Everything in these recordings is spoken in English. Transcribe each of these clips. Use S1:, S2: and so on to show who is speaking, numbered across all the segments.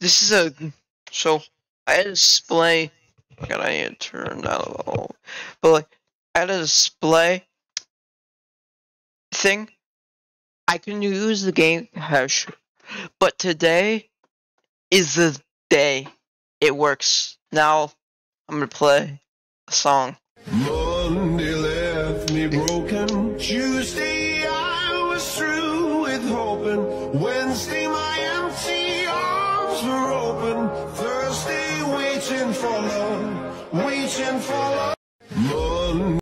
S1: this is a so I had a display. God, I need to turn down a little, but like I had a display thing. I can use the game hash, but today is the day it works. Now I'm gonna play a song.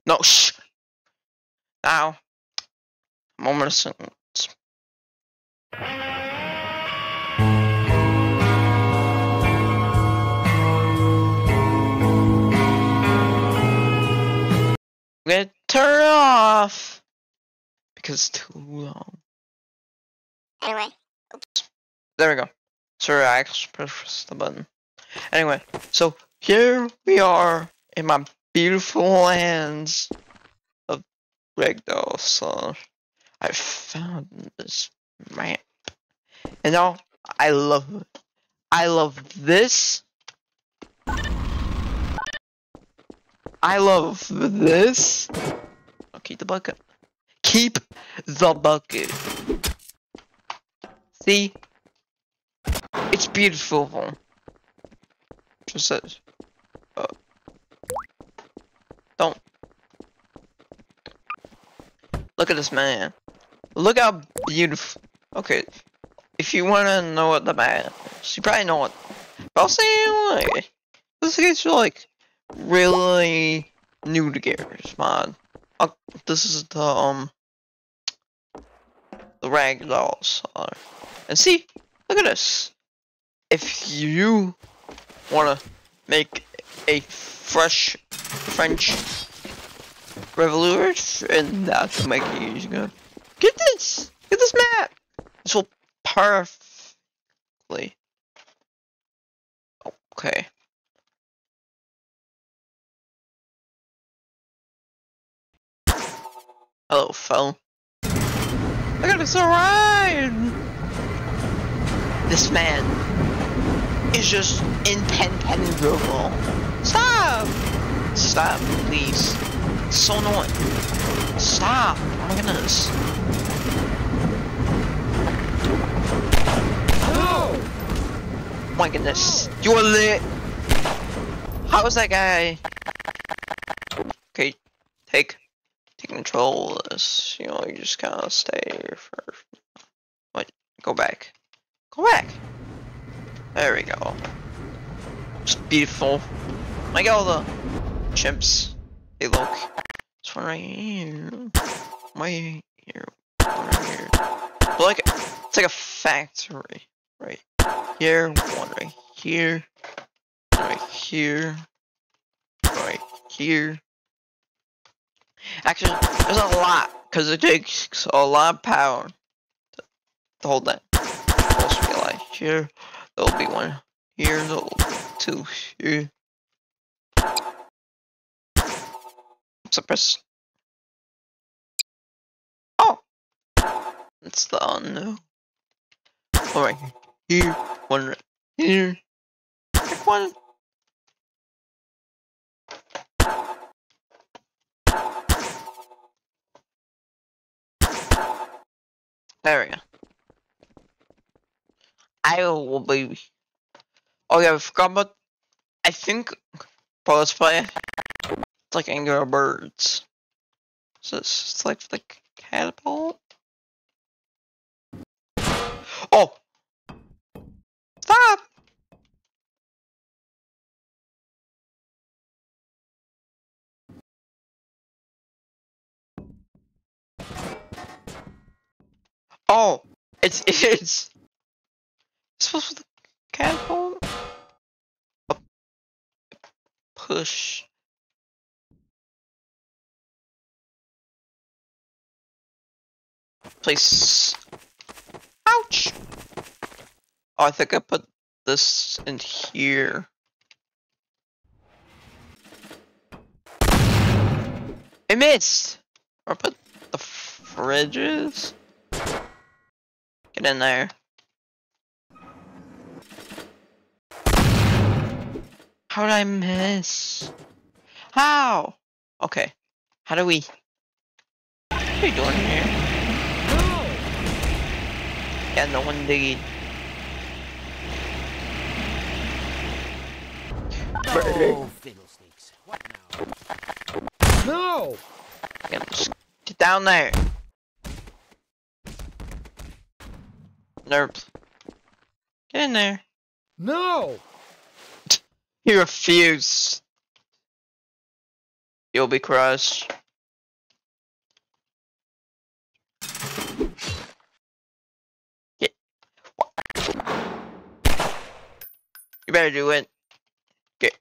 S1: No, shh. Now, moment of silence. I'm gonna turn it off because it's too long.
S2: Anyway,
S1: There we go. Sorry, I pressed the button. Anyway, so here we are in my beautiful lands of Ragdoll. So I found this map, and now I love it. I love this. I love this. Oh, keep the bucket. Keep the bucket. See? It's beautiful. Just. Uh, don't. Look at this man. Look how beautiful. Okay. If you want to know what the man is, you probably know what. But I'll say anyway. This guy's like really new to Garry's mod. Uh, this is the um the ragdolls. Uh, and see, look at this. If you want to make a fresh French revolution, and that's it easy. Go. Get this! Get this map! This will perfectly. Okay. Hello. Look at this ride! This man is just impenetrable. Stop! Stop, please. It's so annoying. Stop! Oh my goodness. Oh my goodness. You're lit! How is that guy? Okay, take take control of this. You know, you just of stay here first. Wait, go back. Go back. There we go. Just beautiful. Like all the chimps. They look. This one right here. Right here. One right here. But like, it's like a factory. Right here. One right here. Right here. Right here. Actually, there's a lot, because it takes a lot of power to, to hold that. Like here, there'll be one here, there'll be two here. Suppress. Oh! It's the uh, unknown. One right here, one right here. Pick one. There we go. I will be. Oh yeah, I forgot about. I think. Well, let's play. It's like Angry Birds. So it's, it's like the catapult. Oh! Stop! Oh! It's it's supposed to be the catapult. Oh. Push. Place. Ouch! Oh, I think I put this in here. I missed! Or put the fridges? Get in there. How did I miss? How? Okay. How do we? What are you doing here? Yeah, no one did.
S3: No, fiddlesticks. What now? No!
S1: Yeah, get down there. Nerp. Get in there.
S3: No!
S1: He refused. You'll be crushed. Better do it. Get.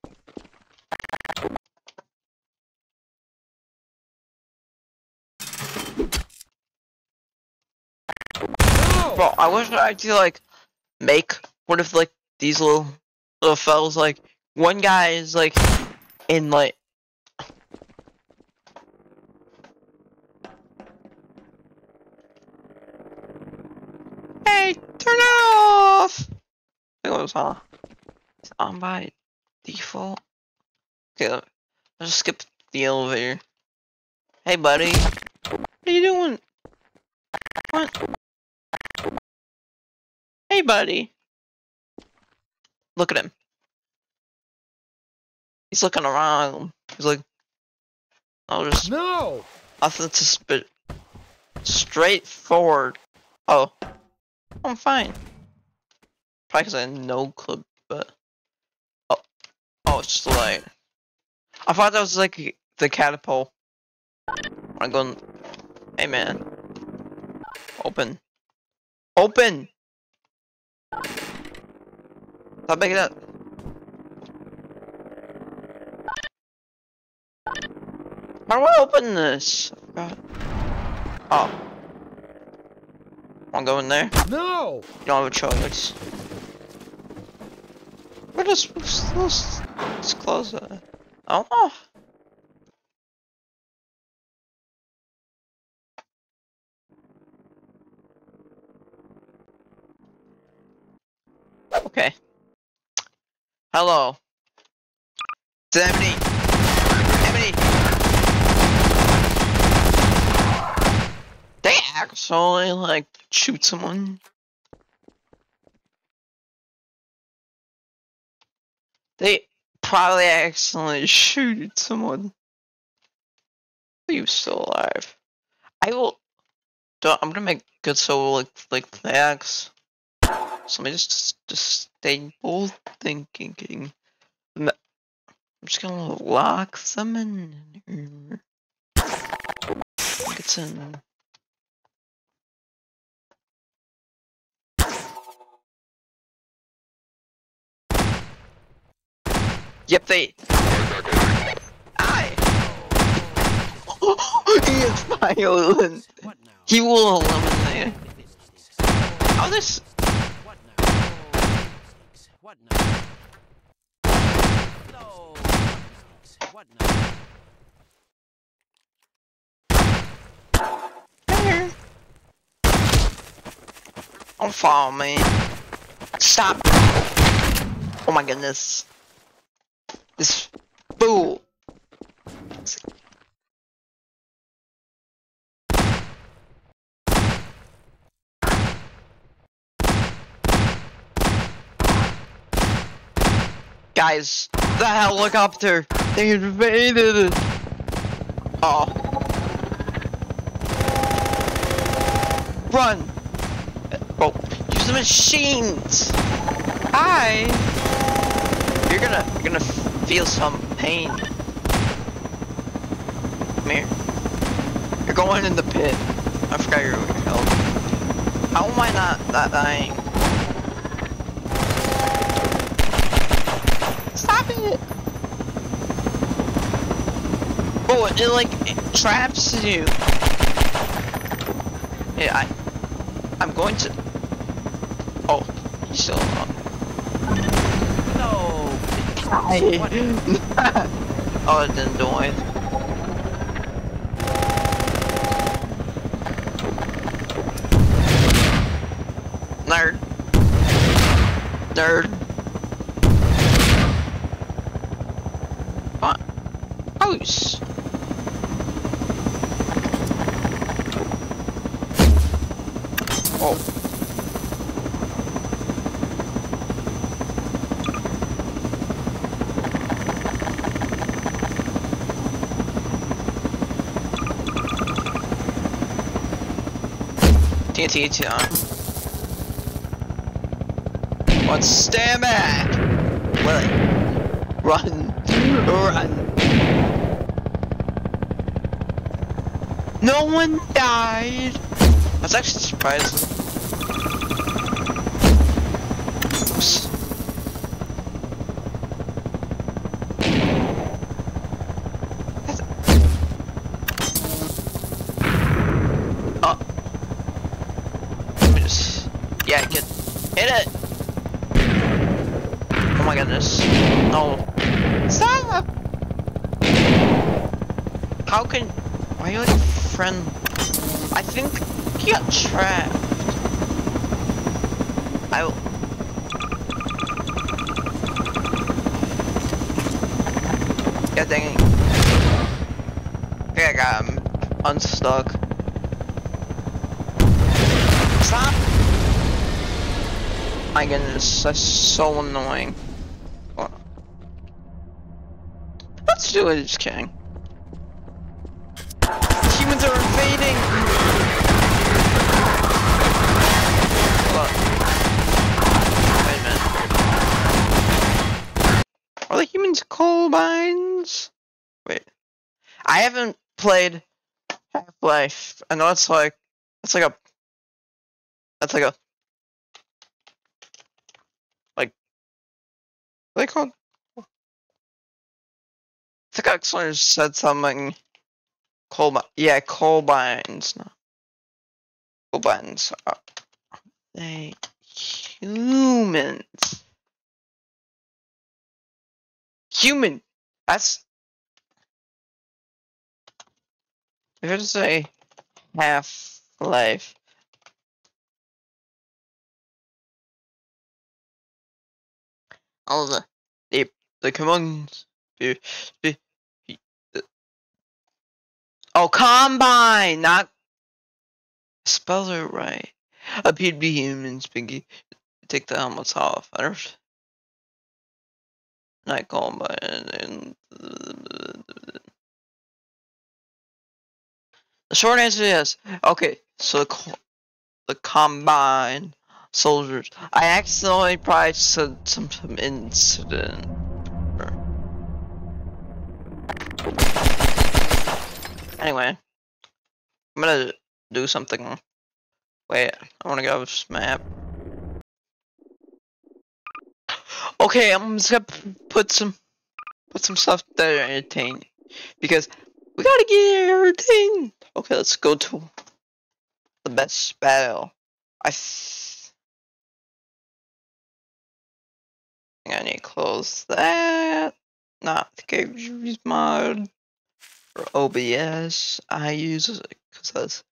S3: No!
S1: Bro, I wish I could like make one of like these little little fellas like one guy is like in like Hey, turn it off! I think it was on. On by default. Okay, let's just skip the elevator. Hey buddy. What are you doing? What? Hey, buddy. Look at him. He's looking around. He's like, I'll just,
S3: No!
S1: nothing to spit. Straightforward. Oh, I'm fine. Probably because I had no clip, but. The. I thought that was like the catapult. I'm going. Hey, man. Open. Open! Stop making that. How do I open this? Oh. Wanna go in there?
S3: No!
S1: You don't have a choice. We're just, let's, let's, close it. I don't know. Okay. Hello. Emily. Emily. They actually like shoot someone. They probably accidentally shoot someone. Are you still alive? I will. I'm gonna make good soul like like flags. So let me just just stay bold thinking. I'm just gonna lock them in in. Yep, they. I. he is violent. He will eliminate. How this?
S3: What now? What now?
S1: Don't follow me. Stop. Oh my goodness. This fool. Guys, the helicopter! They invaded it! Oh. Run! Oh, use the machines! Hi! You're gonna, you're gonna feel some pain. Come here. You're going in the pit. I forgot your health. How am I not, not dying? Stop it! Oh, it, like it traps you. Yeah, I, I'm going to. Oh, he's still up.
S3: No! Fiddlesticks. What now?
S1: oh, it didn't do anything. Nerd. Nerd. loose. Oh. Time. Let's stand back. Willie. Run. Run. No one died. That's actually surprising. Oops. That's- Oh. Let me Yeah, get. Hit it! Oh my goodness. No. Stop! How can. Why are you friend? I think he got trapped. I will. Yeah, dang it. Okay, I got him unstuck. Stop! My goodness, that's so annoying. Let's do it, just kidding. Humans are invading! Look. Wait a minute. Are the humans Combines? Wait. I haven't played Half-Life. I know it's like, it's like a, that's like a, like, what are they called? I think actually said something. Coal, yeah, coal mines. No. Coal mines are they humans? Human. That's. If I just say half life. All the the the commands. Oh, combine, not spell it right. Appear to be humans, Pinky. Take the helmets off. I don't. Not combine. And the short answer is okay. So the the combine soldiers. I accidentally probably said some some incident. Anyway, I'm gonna do something. Wait, I wanna go this map. Okay, I'm just gonna put some put some stuff that are entertaining because we gotta get entertained. Okay, let's go to the best battle. I I need to close that. Not the mod or OBS. I use it because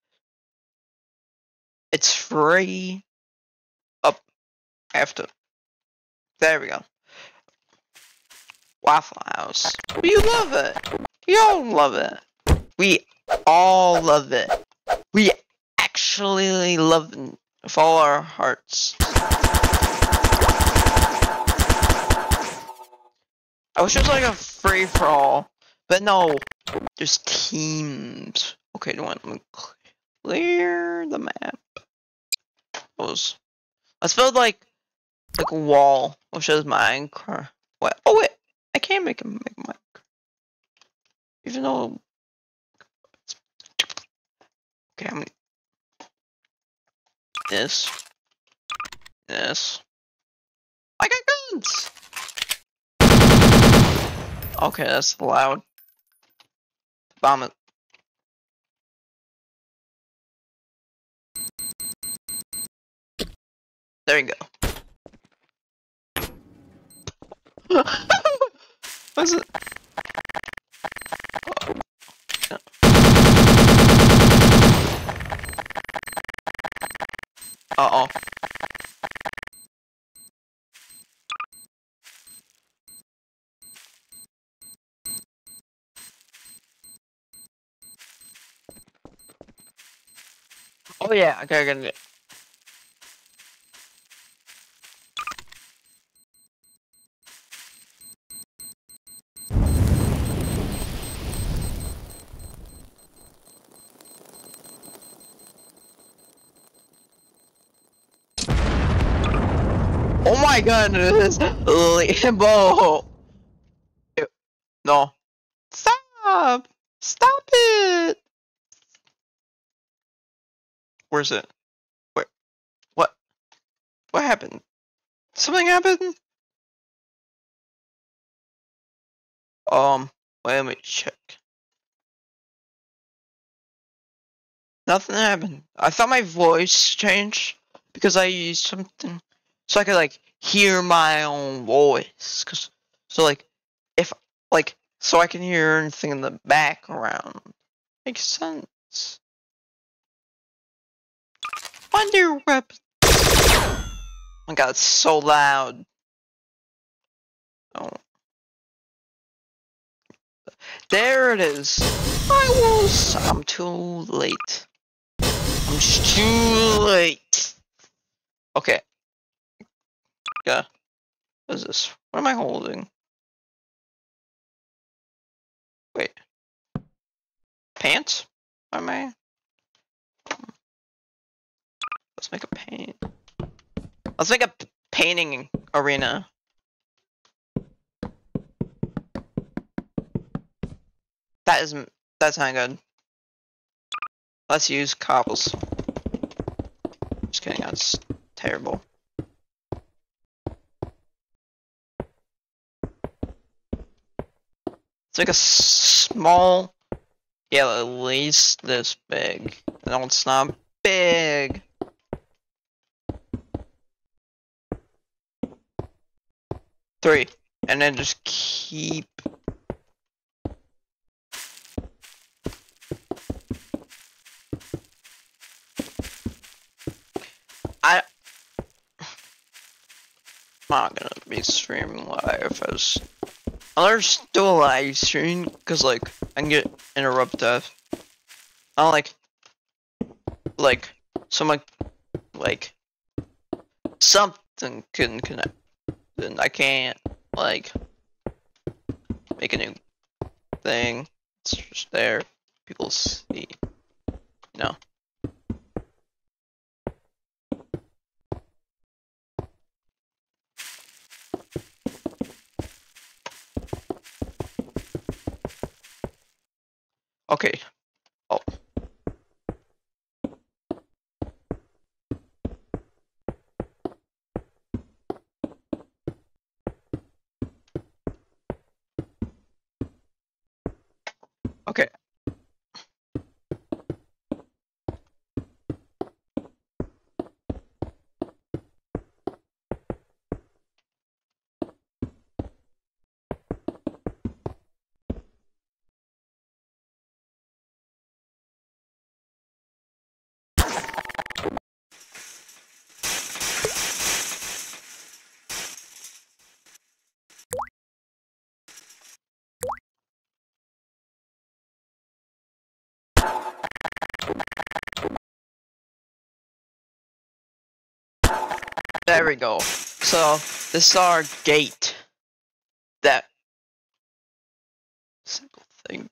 S1: it's free. Up after. There we go. Waffle House. We love it. We all love it. We all love it. We actually love it with all our hearts. I was like a free for all, but no, there's teams. Okay, do you want to clear the map? Those. Let's build like like a wall, which is Minecraft. What? Oh wait, I can't make a make Minecraft. Even though. Okay, I'm. This. This. I got guns. Okay, that's loud. Bomb it. There you go. What's it? Uh oh. Oh yeah, okay, I got it. Oh my goodness, Limbo! No. Stop! Stop it! Where's it? Where? What? What happened? Something happened? Um, wait, let me check. Nothing happened. I thought my voice changed because I used something so I could like hear my own voice. Cause so like if like so I can hear anything in the background. Makes sense. Wonder Rep. Oh my god, it's so loud. Oh. There it is. I was. I'm too late. I'm too late. Okay. Yeah. What is this? What am I holding? Wait. Pants? Am I? Let's make a paint. Let's make a painting arena. That isn't. That's not good. Let's use cobbles. Just kidding. That's terrible. It's like a small. Yeah, at least this big. No, it's not big. Three. And then just keep. I. I'm not gonna be streaming live as. Do a live stream because like I can get interrupted. I like like someone like something couldn't can connect. Then I can't like make a new thing. It's just there. People see. You know. Okay. Oh. Okay. There we go. So this is our gate. That simple thinking.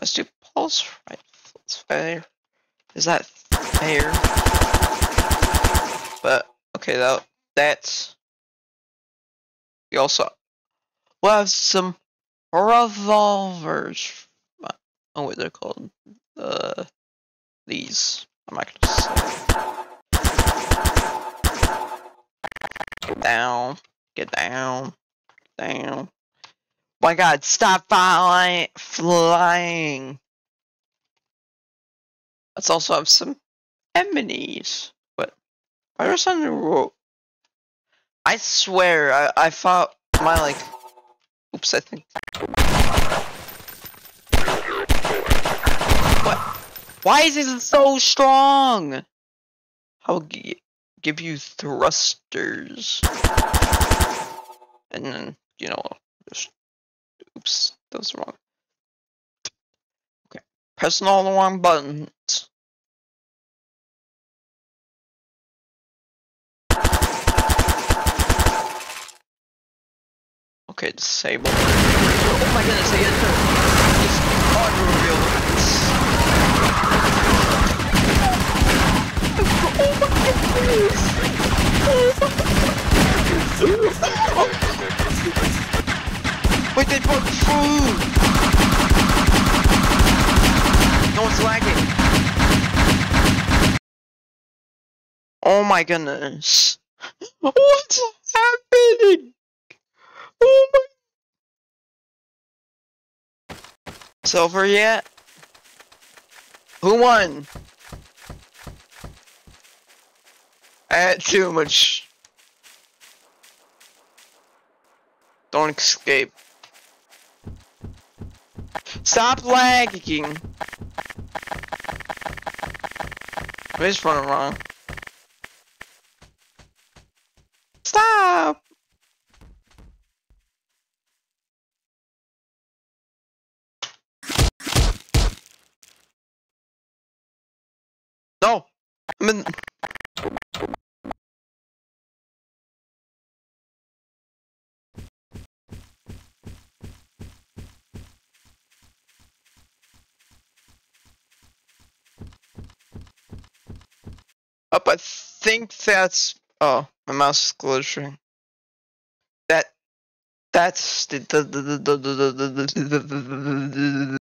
S1: Let's do pulse rifles. Fair. Is that fair? But okay, that that's. We also we'll have some revolvers. Oh, wait, they're called uh these. Say. Get down. Get down. Down. My god, stop flying flying. Let's also have some enemies. But why there's on the road? I swear I, I thought my like oops I think why is it so strong? I'll gi- give you thrusters. And then, you know, just, oops, that was wrong. Okay, pressing all the wrong buttons. Okay, disable. Oh my goodness, I get Wait, they brought food! No one's lagging. Oh my goodness. What's happening? Oh my. It's over yet? Who won? I had too much. Don't escape. Stop lagging. Just running wrong. Stop! No! I'm in. Up, I think that's. Oh, my mouse is glitching. That. That's the the the the the the the